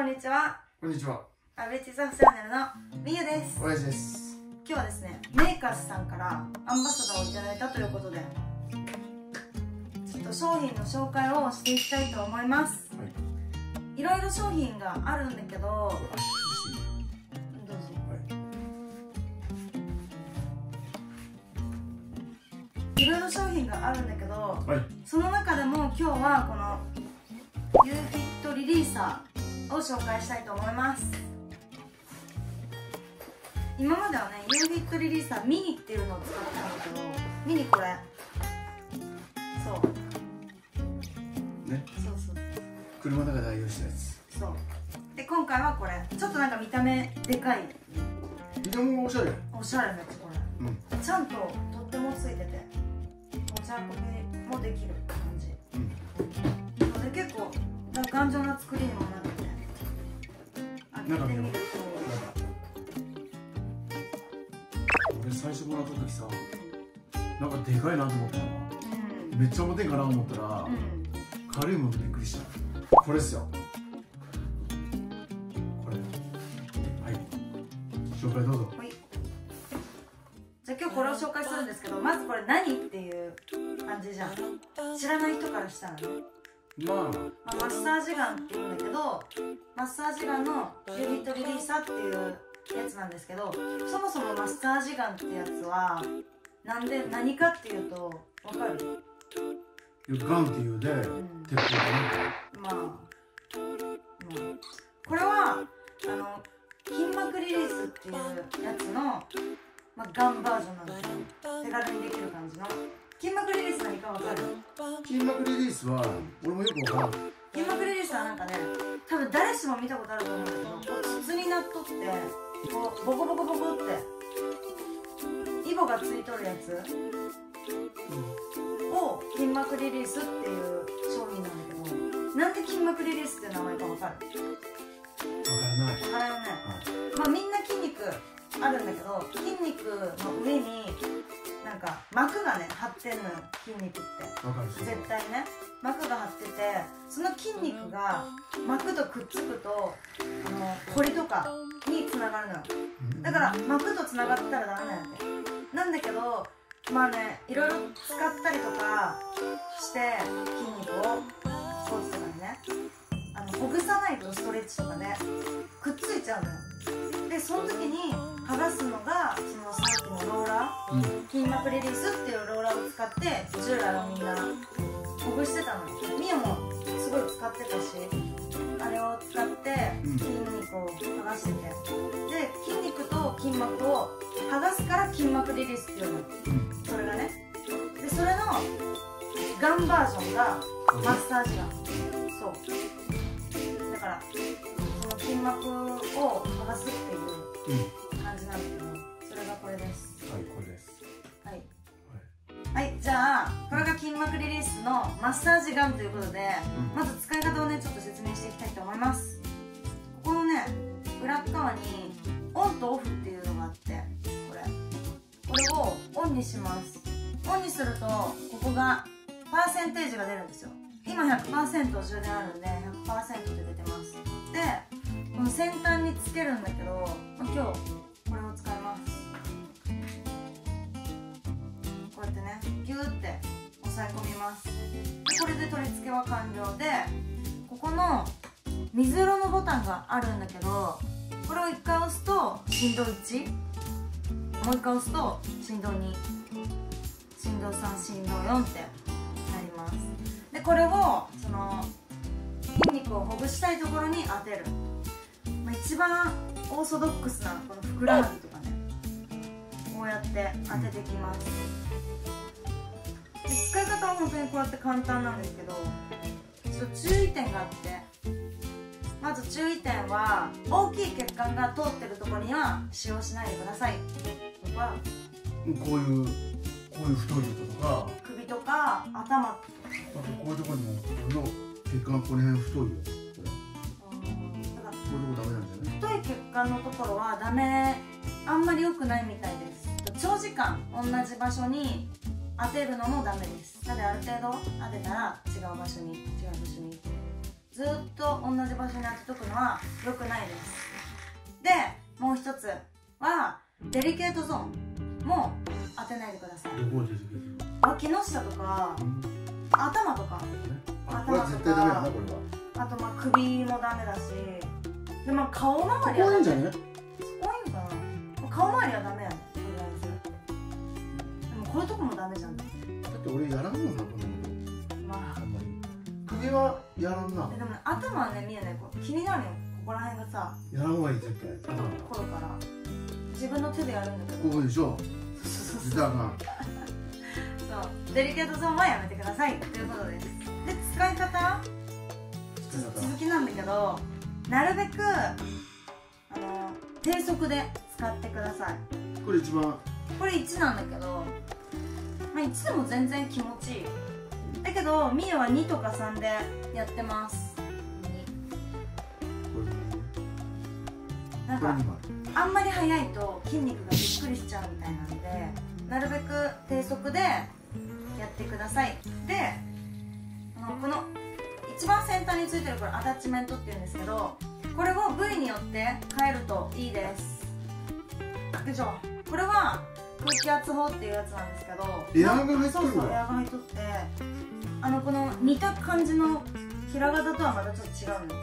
こんにちは。こんにちは。アベチザフチャンネルのみゆです。親父です。今日はですねメーカーズさんからアンバサダーをいただいたということでちょっと商品の紹介をしていきたいと思います。はい。いろいろ商品があるんだけどはい。いろいろ商品があるんだけどはい。その中でも今日はこの U フィットリリーサーを紹介したいと思います。今まではね U フィットリリーサーミニっていうのを使ってたんだけどミニこれ。そう。ね。そうそう。車の中で愛用したやつ。そう。で今回はこれ。ちょっとなんか見た目でかい。見た目もおしゃれ。おしゃれなやつこれ。うん。ちゃんと取っ手もついてて持ち運びもできる感じ。うん。で結構頑丈な作りにもなってて開けてみると俺最初もらった時さなんかでかいなと思ったの。うん。めっちゃ重てんかなと思ったら、うん軽いものでびっくりした。これっすよ。これ。はい。紹介どうぞ。ほい。じゃあ今日これを紹介するんですけどまずこれ何っていう感じじゃん。知らない人からしたらね、まあ。まあ、マッサージガンっていうんだけどマッサージガンのユニットリリーサーっていうやつなんですけどそもそもマッサージガンってやつはなんで何かっていうとわかる？ガンっていうで、ん。鉄砲まあ、まあ、これはあの筋膜リリースっていうやつの、まあ、ガンバージョンなんですよ。手軽にできる感じの筋膜リリース何かわかる？筋膜リリースは俺もよくわからん。筋膜リリースはなんかね多分誰しも見たことあると思うんだけどこう筒になっとってこうボコボコボコってイボがついとるやつを筋膜リリースっていう商品なんだけどなんで筋膜リリースっていう名前かわかる？わからない。わからない。まあみんな筋肉あるんだけど筋肉の上になんか膜がね張ってんのよ筋肉って。絶対ね。膜が張っててその筋肉が膜とくっつくとあのコリとかにつながるのよ。だから膜とつながったらダメなんだってなんだけどまあねいろいろ使ったりとかして筋肉をスポーツとかにね。あのほぐさないとストレッチとかでくっついちゃうのよ。でその時に剥がすの筋膜リリースっていうローラーを使って従来はみんなほぐしてたの。よミヤもすごい使ってたしあれを使って筋肉を剥がしててで筋肉と筋膜を剥がすから筋膜リリースっていうの。それがね。でそれのガンバージョンがマッサージガンそう。だからその筋膜を剥がすっていう。うんこれです。はいこれです。はい。はい、じゃあこれが筋膜リリースのマッサージガンということで、うん。まず使い方をねちょっと説明していきたいと思います。ここのね裏っ側にオンとオフっていうのがあってこれ。これをオンにします。オンにするとここがパーセンテージが出るんですよ。今100%充電あるんで100%で出てます。でこの先端につけるんだけど、まあ今日ューって押さえ込みます。これで取り付けは完了でここの水色のボタンがあるんだけどこれを1回押すと振動1もう1回押すと振動2振動3振動4ってなります。でこれをその筋肉をほぐしたいところに当てる、まあ、一番オーソドックスなこのふくらはぎとかね。こうやって当ててきます。使い方は本当にこうやって簡単なんですけどちょっと注意点があってまず注意点は大きい血管が通ってるところには使用しないでください。とかこういうこういう太いとことか。首とか頭。あとこういうとこにも俺の血管この辺太いよこういうとこダメなんだよね。太い血管のところはダメあんまり良くないみたいです。長時間同じ場所に当てるのもダメです。なのである程度当てたら違う場所に違う場所にずずっと同じ場所に当てとくのは良くないです。でもう一つはデリケートゾーンも当てないでください。脇の下とかうん頭とかあこれは絶対ダメだなこれは。あとまあ首もダメだしでまあ顔周りは怖いんじゃねそこはい？やらんな。あでもね頭はね見えない。こう気になるよ。ここら辺がさ。やらんほうがいい絶対。頭頃から。自分の手でやるんだけど。ここでしょ。そうそう実はな。そう。デリケートゾーンはやめてください。ということです。で使い方続きなんだけどなるべくあの低速で使ってください。これ一番。これ1なんだけど、まあ、1でも全然気持ちいいだけどミユは2とか3でやってます。なんかあんまり速いと筋肉がびっくりしちゃうみたいなんでなるべく低速でやってください。であのこの一番先端についてるこれアタッチメントっていうんですけどこれを部位によって変えるといいです。よいしょこれは空気圧法っていうやつなんですけど。エアーが入ってそうそうエアーが入っとってあのこの似た感じの平型とはまたちょっと違うんです。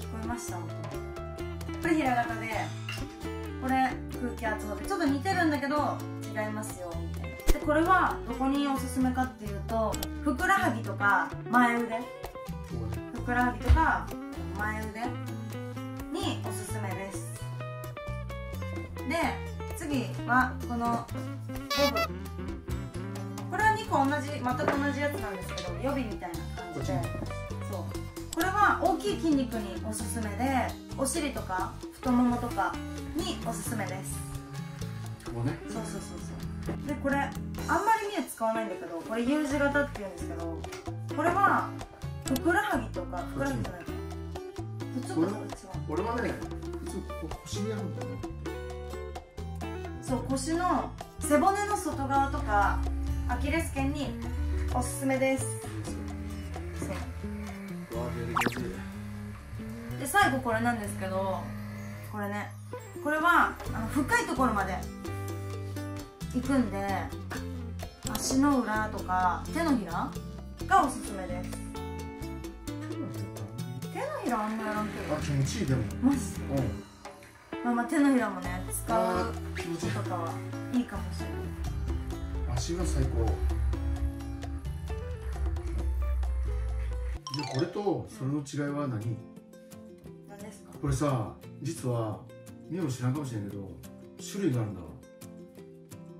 聞こえました？音これ平型でこれ空気圧法でちょっと似てるんだけど違いますよ。みたいなでこれはどこにおすすめかっていうとふくらはぎとか前腕こふくらはぎとか前腕におすすめで次はこのボブ。これは2個同じ全く同じやつなんですけど予備みたいな感じで。そう。これは大きい筋肉におすすめでお尻とか太ももとかにおすすめです。ここね。そうそうそうそう。でこれあんまり見え使わないんだけどこれ U 字型っていうんですけどこれはふくらはぎとかふくらはぎじゃないかな。ちょっと形違う俺はねいつもこう腰にやるんだよねそう腰の背骨の外側とかアキレス腱におすすめです。で最後これなんですけどこれねこれはあの深いところまで行くんで足の裏とか手のひらがおすすめです。手のひらあんまやらんけど。あ気持ちいいでも。マジで？うんまあまあ手のひらもね使うあー気持ちいいとかはいいかもしれない。足が最高。でこれとそれの違いは何？何ですか？これさ実はみも知らんかもしれんけど種類があるんだわ。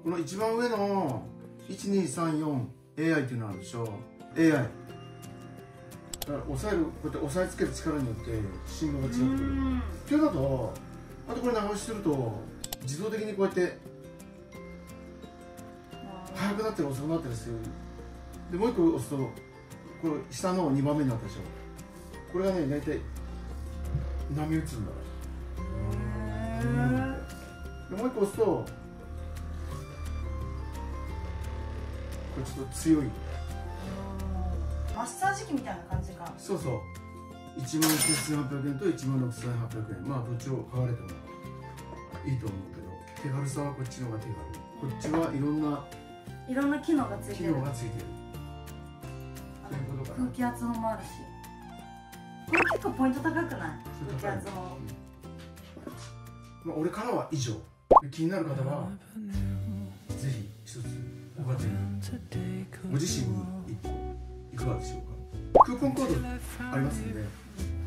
この一番上の 1234AI っていうのあるでしょ？AI だから押さえるこうやって押さえつける力によって振動が違ってくる。ん。普通だとあとこれ長押しすると自動的にこうやって速くなったり遅くなったりするでもう一個押すとこれ下の2番目になったでしょ。これがね大体波打つんだへー。でもう一個押すとこれちょっと強い。マッサージ機みたいな感じか。そうそう1万9800円と1万6800円まあどっちを買われてもいいと思うけど手軽さはこっちの方が手軽。こっちはいろんないろんな機能がつい機てる。能がついてる。あということかな空気圧法もあるし。これ結構ポイント高くない？空気圧法まあ、俺からは以上。気になる方はぜひ一つご家庭にご自身に一個いかがでしょうか？クーポンコードありますんで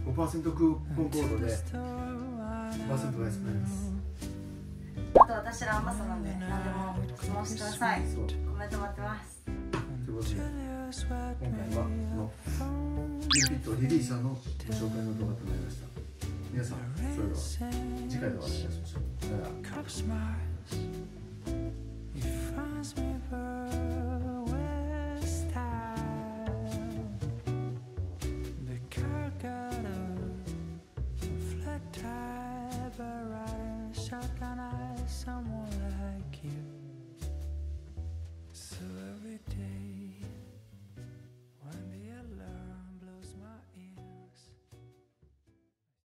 5%クーポンコードで5%安くなります。あと私らアンバサなんで何でも質問してください。コメント待ってます。うことで今回はこのユーピットリリーサーのご紹介の動画となりました。皆さんそれでは次回でお会いしましょう。さよなら